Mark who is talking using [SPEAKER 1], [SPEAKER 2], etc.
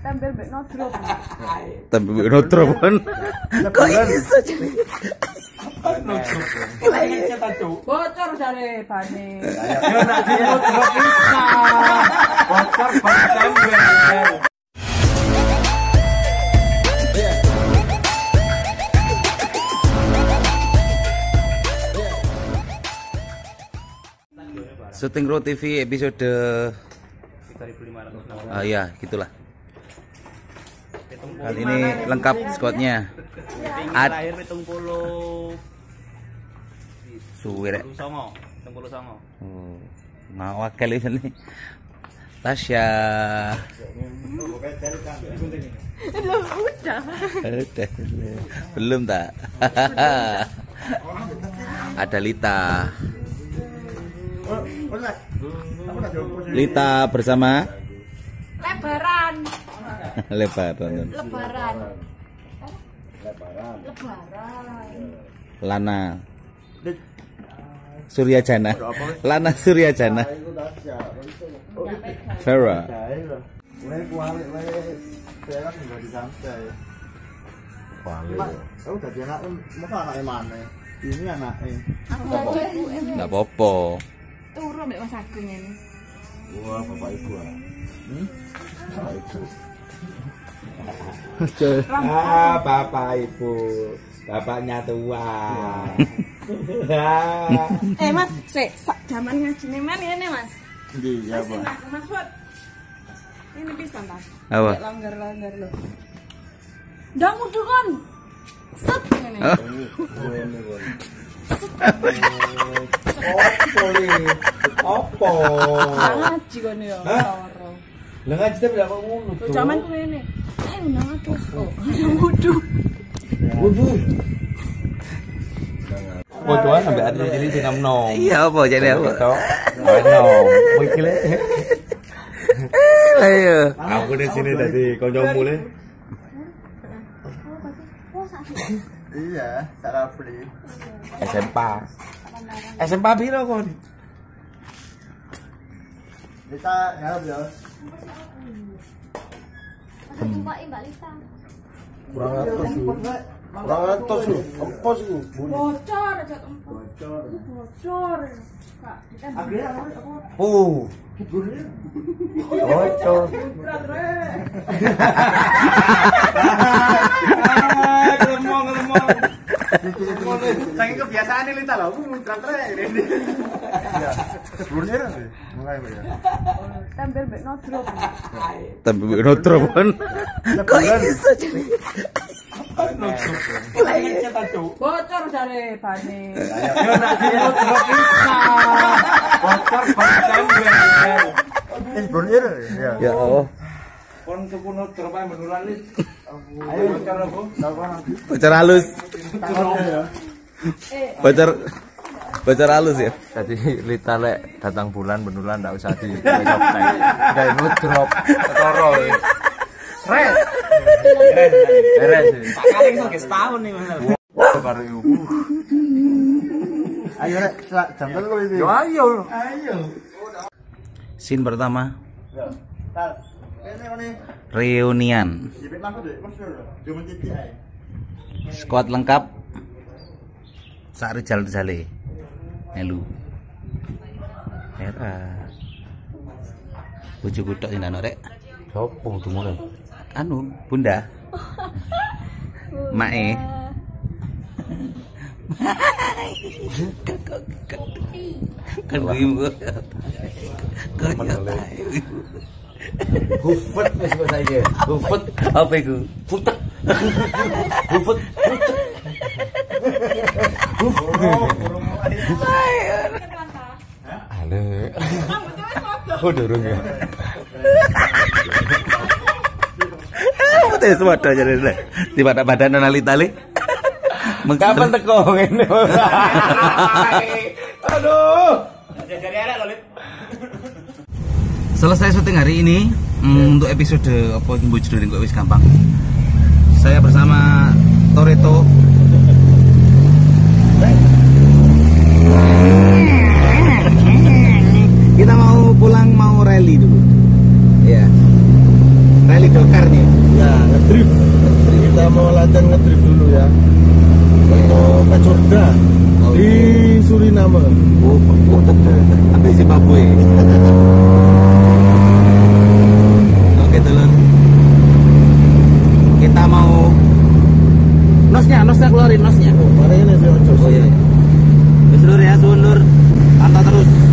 [SPEAKER 1] Tampil mbek no drop.
[SPEAKER 2] Tapi notro pun. Kok iso jadi?
[SPEAKER 1] Bocor jare bane.
[SPEAKER 3] Nak dia drop bisa. Bocor ban tembel.
[SPEAKER 2] Syuting Road TV episode
[SPEAKER 3] 3500
[SPEAKER 2] ah ya gitulah. Kali ini lengkap squadnya. Ad
[SPEAKER 3] lahir pitung puluh
[SPEAKER 2] suwe rek.
[SPEAKER 3] songo pitung puluh songo
[SPEAKER 2] Oh, mau wakil ini. Tasya.
[SPEAKER 1] Udah.
[SPEAKER 2] Udah. Belum tak? Ada Lita. Lita bersama
[SPEAKER 1] Lebaran.
[SPEAKER 2] Lebaran.
[SPEAKER 1] Lebaran. Lebaran.
[SPEAKER 2] Lana. Suryajana. Lana. Vera.
[SPEAKER 4] Santai. Mas, aku udah anak masa anaknya mana? Ini anaknya.
[SPEAKER 2] Apa-apa.
[SPEAKER 1] Turu mbek Mas Agung ini.
[SPEAKER 4] Wah, bapak ibu ah. Hmm? Bapak ibu.
[SPEAKER 3] Ah bapak ibu bapaknya tua
[SPEAKER 1] Eh Mas, sak jaman ngajine men ini Mas.
[SPEAKER 4] Di ya,
[SPEAKER 1] Mas. Mas Fud. Ini bisa Mas.
[SPEAKER 2] Apa?
[SPEAKER 1] Kayak Langgar-langgar loh. Ndang udah kan. Set
[SPEAKER 4] ini. Opo? Opo?
[SPEAKER 1] Ngaji.
[SPEAKER 4] Lah ngaji tapi ndak mau ngono.
[SPEAKER 1] Tuh jaman ku ngene. Eh undang atus. Oh, ndang udah.
[SPEAKER 4] Wudu.
[SPEAKER 3] bodohan sampai ada jadi sing nom
[SPEAKER 2] Iya apa jadi apa?
[SPEAKER 3] nom mikile
[SPEAKER 2] Ayo.
[SPEAKER 4] Aku di sini tadi konco mulai. Iya, cara free.
[SPEAKER 3] SMP SMP piro kon
[SPEAKER 4] Kita ngarep ya. Kurang atas sih. Kurang atas sih. Apa sih?
[SPEAKER 1] Bocor aja Bocor. Bocor. Kak, kita
[SPEAKER 4] Oh.
[SPEAKER 3] bocor lemong lemong
[SPEAKER 4] Saking kebiasaan nih Lita lah, aku ini. Ya, sebelumnya sih. Mulai ya.
[SPEAKER 1] tampil mbek no drop.
[SPEAKER 2] Tapi notro pun. Kok iso jadi?
[SPEAKER 1] Bocor
[SPEAKER 3] ya drop bisa bocor
[SPEAKER 4] ya.
[SPEAKER 2] Ya Allah.
[SPEAKER 3] kon tuku ayo Bocor
[SPEAKER 2] halus.
[SPEAKER 4] Ya.
[SPEAKER 2] Bocor bocor halus ya.
[SPEAKER 5] Jadi Lita lek datang bulan benulan ndak usah di shoptek. Udah itu drop ketoro.
[SPEAKER 3] Res.
[SPEAKER 5] Beres.
[SPEAKER 3] Iso ge setahun nih Mas.
[SPEAKER 5] Baru ibu.
[SPEAKER 4] Ayo rek, sak jangan lu ini.
[SPEAKER 5] Yo ayo.
[SPEAKER 4] Ayo.
[SPEAKER 2] Scene pertama
[SPEAKER 4] Ya.
[SPEAKER 2] Reunian. Squad lengkap. Sak rijal rijale. Melu. Era. Bojoku tok sing rek.
[SPEAKER 5] Sopo mulai?
[SPEAKER 2] Anu, Bunda. Mae. Kan ibu. Kaya
[SPEAKER 5] Gufet wis saiki. Gufet.
[SPEAKER 2] apa iku?
[SPEAKER 5] Futek. Gufet. Ale. Oh dorong ya.
[SPEAKER 2] Betul semua ada jadi deh. Di pada badan analita le.
[SPEAKER 5] Kapan teko ngene? Aduh.
[SPEAKER 3] Jadi arek lho.
[SPEAKER 2] Selesai syuting hari ini mm, untuk episode apa yang mbok judulin kok wis gampang. Saya bersama Toretto kita mau pulang mau rally dulu. Ya. Rally golkar nih.
[SPEAKER 4] Ya, ngedrift. Kita mau latihan ngedrift dulu ya.
[SPEAKER 2] Untuk Pacurda oh,
[SPEAKER 4] di Suriname.
[SPEAKER 2] Oh, oh, sampai Papua. Oke, okay, Kita mau nosnya, nosnya keluarin nosnya.
[SPEAKER 4] Mari ini sih.
[SPEAKER 2] Oh iya. Lur ya, suwun lur. Pantau terus.